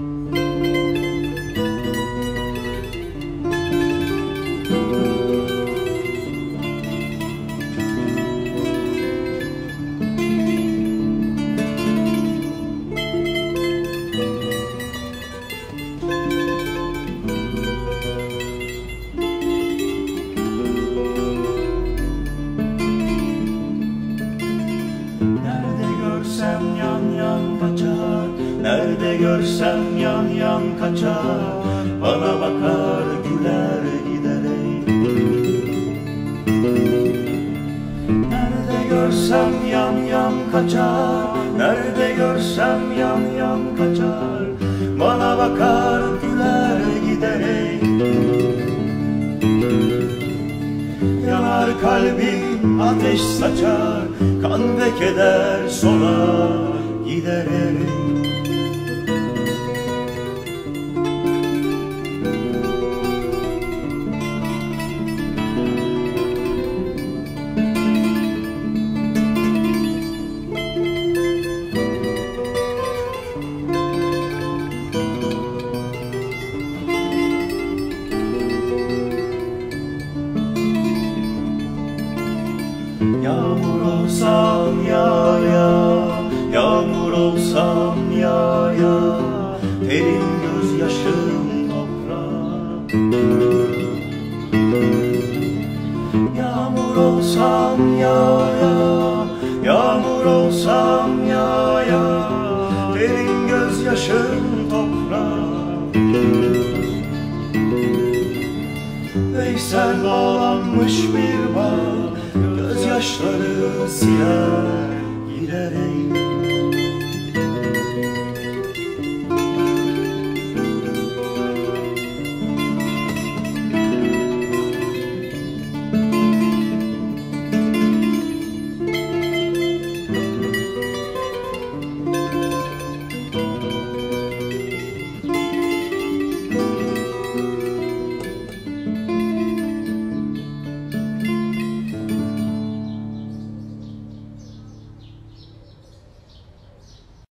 Nerede Nerede görsem yan yan kaçar Bana bakar güler giderek Nerede görsem yan yan kaçar Nerede görsem yan yan kaçar Bana bakar güler giderek Yanar kalbim ateş saçar Kan ve keder solar giderek Yağmur olsam ya ya Yağmur olsam ya ya. Terin gözyaşım toprak Yağmur olsam ya ya Yağmur olsam ya ya. Terin gözyaşım toprak Veysel bağlanmış bir bağ Gözyaşları giderek